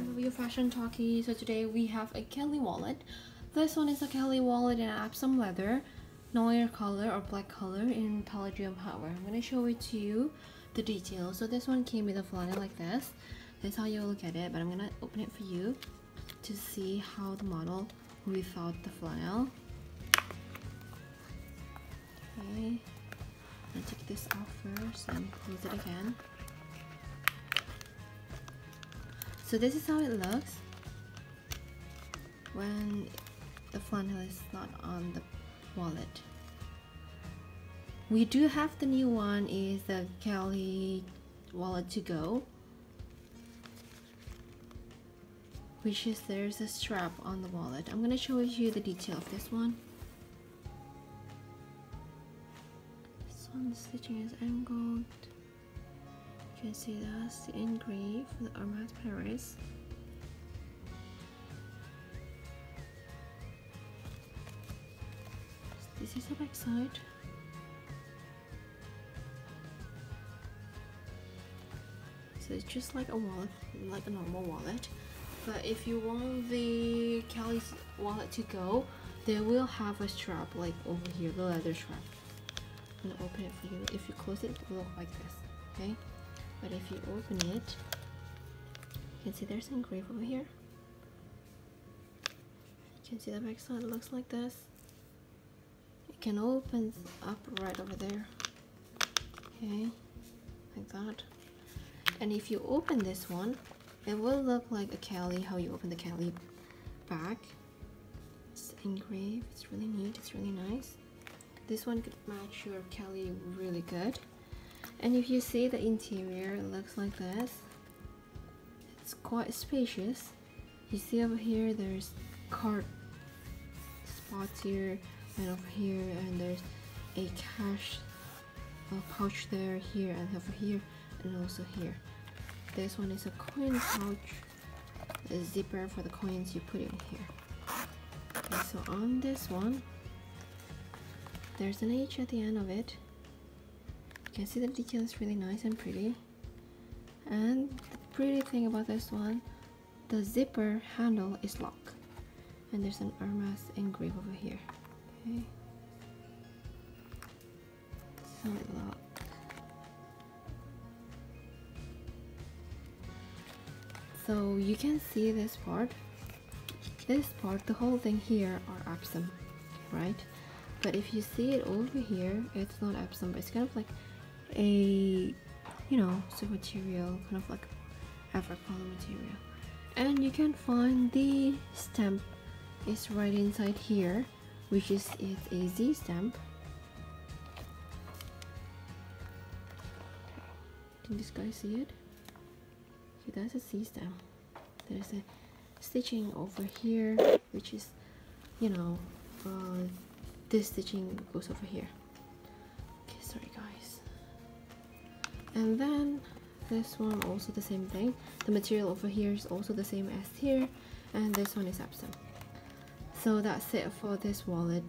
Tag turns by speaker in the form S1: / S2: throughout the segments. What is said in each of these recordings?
S1: time your fashion talkie. So today we have a Kelly wallet. This one is a Kelly wallet in Epsom leather, noir color or black color in palladium hardware. I'm gonna show it to you the details. So this one came with a flannel like this. This is how you look at it, but I'm gonna open it for you to see how the model without the flannel. Okay, I'm take this off first and close it again. So this is how it looks when the flannel is not on the wallet. We do have the new one is the Kelly wallet to go which is there's a strap on the wallet. I'm gonna show you the detail of this one. This stitching is angled. You can see that's the engrave for the Hermes Paris. This is the back side. So it's just like a wallet, like a normal wallet. But if you want the Kelly's wallet to go, they will have a strap like over here, the leather strap. I'm gonna open it for you. If you close it, it will look like this, okay? But if you open it you can see there's an engrave over here. You can see the back side looks like this. It can open up right over there. Okay like that. And if you open this one it will look like a Kelly how you open the Kelly back. It's engraved it's really neat it's really nice. This one could match your Kelly really good and if you see the interior it looks like this. It's quite spacious. You see over here there's card spots here and over here and there's a cash pouch there here and over here and also here. This one is a coin pouch a zipper for the coins you put in here. Okay, so on this one there's an H at the end of it can see the detail is really nice and pretty. And the pretty thing about this one the zipper handle is locked. And there's an Hermes engrave over here. Okay. So lock so you can see this part. This part the whole thing here are Epsom right? But if you see it over here it's not Epsom but it's kind of like a you know silk material kind of like Africolor material. And you can find the stamp is right inside here which is it's a Z stamp. Can this guy see it? Okay that's a Z stamp. There's a stitching over here which is you know uh, this stitching goes over here and then this one also the same thing. The material over here is also the same as here and this one is Epsom so that's it for this wallet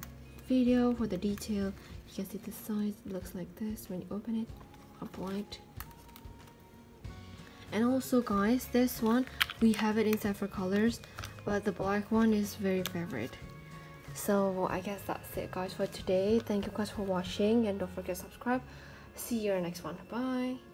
S1: video. For the detail you can see the size. It looks like this when you open it. Up white. And also guys this one we have it in several colors but the black one is very favorite. So i guess that's it guys for today. Thank you guys for watching and don't forget to subscribe see you in the next one. Bye